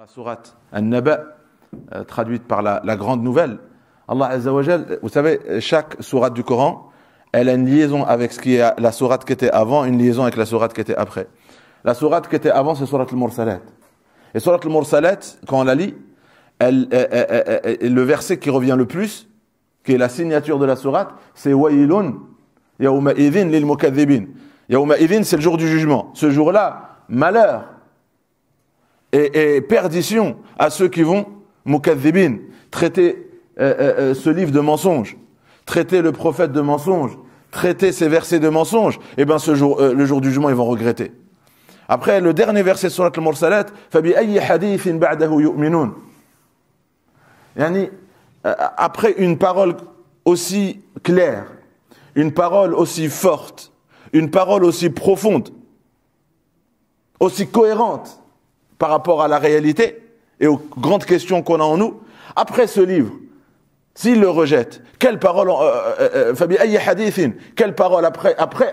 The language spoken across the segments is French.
la sourate An-Naba, euh, traduite par la, grande nouvelle, Allah Azza wa Jal, vous savez, chaque sourate du Coran, elle a une liaison avec ce qui est la sourate qui était avant, une liaison avec la sourate qui était après. La sourate qui était avant, c'est sourate al-Mursalat. Et sourate al-Mursalat, quand on la lit, le verset qui revient le plus, qui est la signature de la sourate, c'est Wailun yawma idhin lil mukaththibin. Yawma idhin, c'est le jour du jugement. Ce jour-là, malheur et, perdition à ceux qui vont mukadzibin, traiter euh, euh, euh, ce livre de mensonge, traiter le prophète de mensonge, traiter ces versets de mensonge, et eh bien ce jour, le jour du jugement, ils vont regretter. Après, le dernier verset de Surat al-Mursalat, Après une parole aussi claire, une parole aussi forte, une parole aussi profonde, aussi cohérente, par rapport à la réalité et aux grandes questions qu'on a en nous, après ce livre, s'il le rejette, quelle parole, euh, euh, euh, hadithin, quelle parole après, après,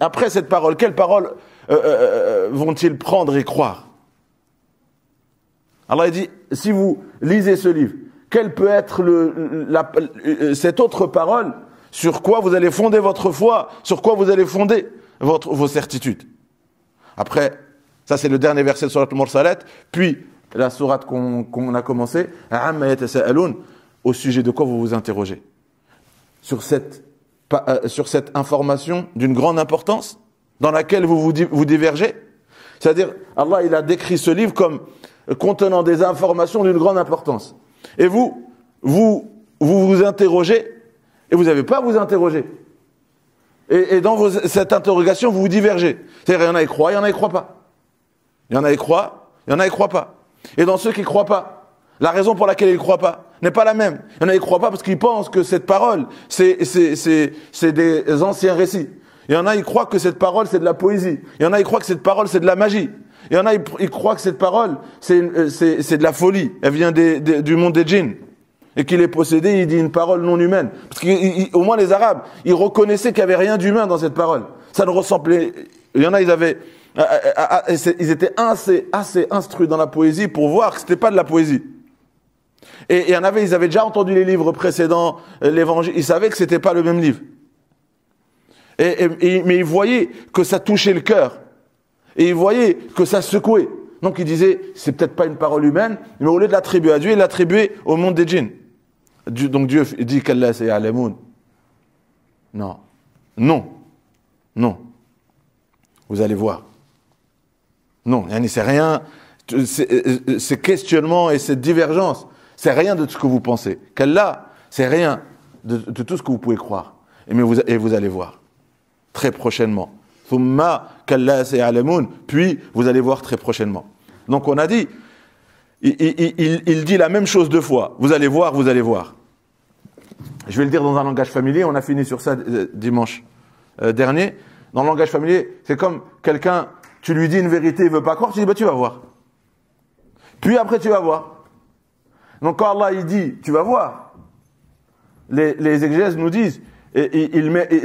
après cette parole, quelle parole euh, euh, euh, vont-ils prendre et croire? Allah dit, si vous lisez ce livre, quelle peut être le, euh, cette autre parole? Sur quoi vous allez fonder votre foi, sur quoi vous allez fonder vos certitudes? Après, ça c'est le dernier verset de Surat al-Mursalat, puis la sourate qu'on a commencé, au sujet de quoi vous vous interrogez? Sur cette, euh, information d'une grande importance dans laquelle vous vous, di- vous divergez? C'est-à-dire, Allah il a décrit ce livre comme contenant des informations d'une grande importance. Et vous, vous vous, vous interrogez et vous n'avez pas à vous interroger. Et, dans cette interrogation, vous vous divergez. C'est-à-dire, il y en a qui croient, il y en a qui croient pas. Il y en a qui croient, il y en a qui croient pas. Et dans ceux qui croient pas, la raison pour laquelle ils ne croient pas n'est pas la même. Il y en a qui croient pas parce qu'ils pensent que cette parole, c'est, c'est, c'est, c'est des anciens récits. Il y en a qui croient que cette parole, c'est de la poésie. Il y en a qui croient que cette parole, c'est de la magie. Il y en a qui croient que cette parole, c'est, c'est, c'est de la folie. Elle vient des- du monde des djinns. Et qu'il est possédé, il dit une parole non humaine. Parce qu'au moins les Arabes, ils reconnaissaient qu'il n'y avait rien d'humain dans cette parole. Ça ne ressemblait... Il y en a, ils avaient... euh, euh, euh, Ils étaient assez, instruits dans la poésie pour voir que c'était pas de la poésie. Et il en avait, ils avaient déjà entendu les livres précédents, euh, l'évangile, ils savaient que c'était pas le même livre. Mais ils voyaient que ça touchait le cœur. Et ils voyaient que ça secouait. Donc ils disaient, c'est peut-être pas une parole humaine, mais au lieu de l'attribuer à Dieu, ils l'attribuaient au monde des djinns. Donc Dieu dit qu'Allah c'est Alamoun. Non. Non. Non. Vous allez voir. Non, c'est rien. c'est- euh, euh, Ces questionnements et cette divergence, c'est rien de ce que vous pensez. Qu'Allah, c'est rien de, tout ce que vous pouvez croire. Et, mais vous, allez voir très prochainement. Puis vous allez voir très prochainement. Donc on a dit, il, dit la même chose deux fois. Vous allez voir, vous allez voir. Je vais le dire dans un langage familier, on a fini sur ça euh, dimanche dernier. Dans le langage familier, c'est comme quelqu'un, tu lui dis une vérité, il veut pas croire, tu dis, bah tu vas voir. Puis après, tu vas voir. Donc quand Allah il dit, tu vas voir, les, les nous disent, et,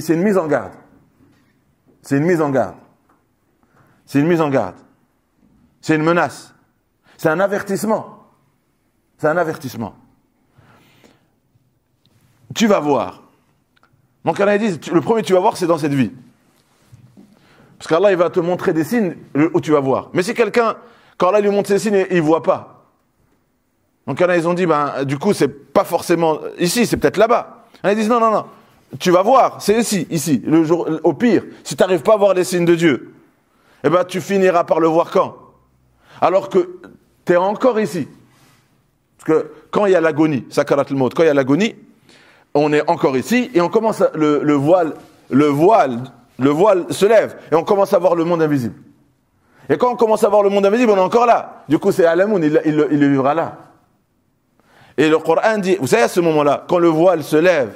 c'est une mise en garde. C'est une mise en garde. C'est une mise en garde. C'est une menace. C'est un avertissement. C'est un avertissement. Tu vas voir. Donc Allah dit, tu- le premier tu vas voir, c'est dans cette vie. Parce qu'Allah, il va te montrer des signes où tu vas voir. Mais si quelqu'un, quand Allah lui montre ces signes, il ne voit pas. Donc a, ils ont dit, ben, du coup, c'est pas forcément ici, c'est peut-être là-bas. Ils disent, non, non, non, tu vas voir, c'est ici, ici. Le jour, au pire, si tu n'arrives pas à voir les signes de Dieu, eh ben, tu finiras par le voir quand? Alors que tu es encore ici. Parce que quand il y a l'agonie, sakarat al quand il y a l'agonie, on est encore ici et on commence le voile, le voile, le voile se lève et on commence à voir le monde invisible. Et quand on commence à voir le monde invisible, on est encore là. Du coup, c'est Alamoun, il, il, il le vivra là. Et le Coran dit, vous savez à ce moment-là, quand le voile se lève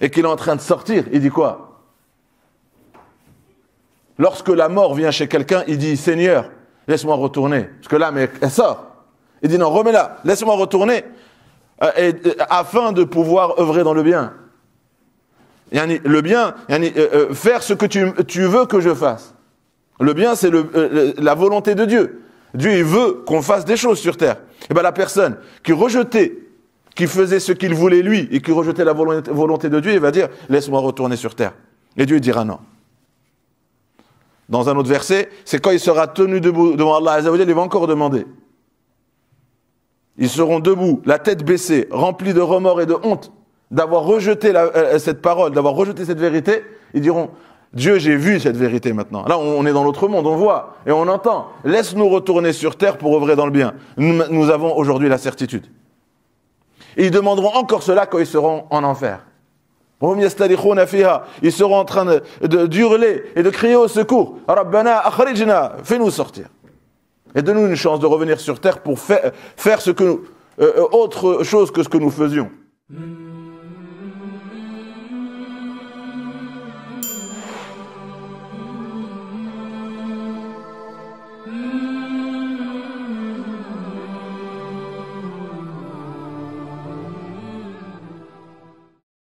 et qu'il est en train de sortir, il dit quoi? Lorsque la mort vient chez quelqu'un, il dit, Seigneur, laisse-moi retourner. Parce que là, elle sort. Il dit, non, remets-la, laisse-moi retourner euh, euh, afin de pouvoir œuvrer dans le bien. Le bien, euh, euh, faire ce que tu, veux que je fasse. Le bien, c'est euh, la volonté de Dieu. Dieu, il veut qu'on fasse des choses sur terre. Et bien la personne qui rejetait, qui faisait ce qu'il voulait lui, et qui rejetait la volonté de Dieu, il va dire, laisse-moi retourner sur terre. Et Dieu dira non. Dans un autre verset, c'est quand il sera tenu debout devant Allah il va encore demander. Ils seront debout, la tête baissée, remplis de remords et de honte, d'avoir rejeté euh, cette parole, d'avoir rejeté cette vérité. Ils diront, Dieu, j'ai vu cette vérité maintenant. Là, on est dans l'autre monde, on voit et on entend. Laisse-nous retourner sur terre pour œuvrer dans le bien. Nous, avons aujourd'hui la certitude. Ils demanderont encore cela quand ils seront en enfer. Ils seront en train de, d'hurler et de crier au secours. Rabbana fais-nous sortir. Et donne-nous une chance de revenir sur terre pour faire, euh, autre chose que ce que nous faisions.